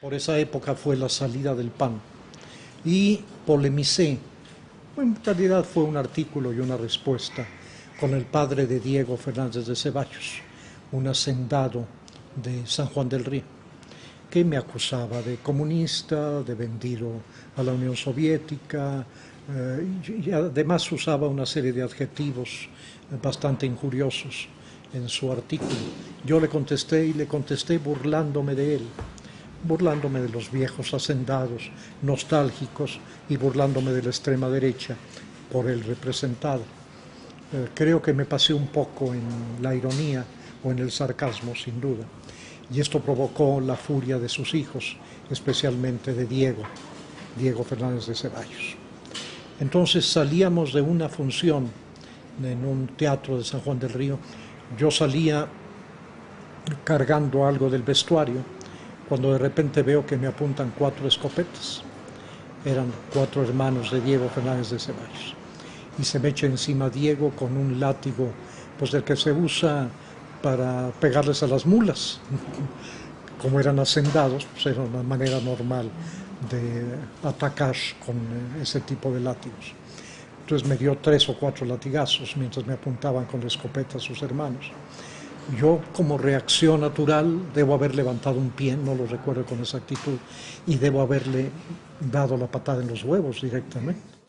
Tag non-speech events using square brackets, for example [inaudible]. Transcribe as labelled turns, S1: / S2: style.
S1: Por esa época fue la salida del PAN. Y polemicé, en realidad fue un artículo y una respuesta con el padre de Diego Fernández de Ceballos, un hacendado de San Juan del Río, que me acusaba de comunista, de vendido a la Unión Soviética, eh, y además usaba una serie de adjetivos bastante injuriosos en su artículo. Yo le contesté y le contesté burlándome de él burlándome de los viejos hacendados, nostálgicos y burlándome de la extrema derecha por el representado. Eh, creo que me pasé un poco en la ironía o en el sarcasmo, sin duda. Y esto provocó la furia de sus hijos, especialmente de Diego, Diego Fernández de Ceballos. Entonces salíamos de una función en un teatro de San Juan del Río. Yo salía cargando algo del vestuario cuando de repente veo que me apuntan cuatro escopetas. Eran cuatro hermanos de Diego Fernández de Ceballos. Y se me echa encima Diego con un látigo, pues del que se usa para pegarles a las mulas. [laughs] Como eran hacendados, pues era una manera normal de atacar con ese tipo de látigos. Entonces me dio tres o cuatro latigazos mientras me apuntaban con la escopeta a sus hermanos. Yo, como reacción natural, debo haber levantado un pie, no lo recuerdo con exactitud, y debo haberle dado la patada en los huevos directamente.